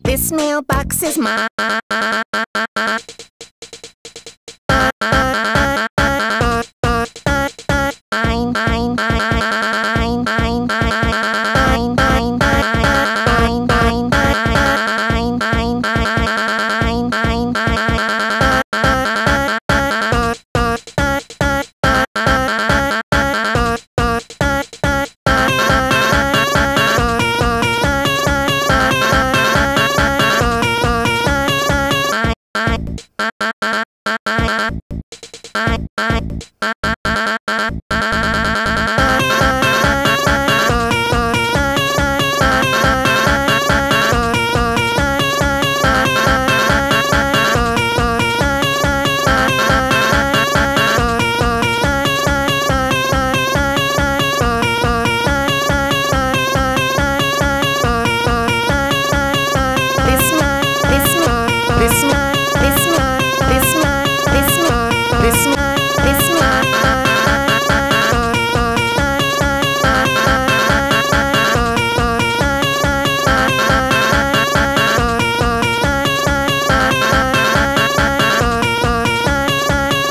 This mailbox is mine. I, I, I.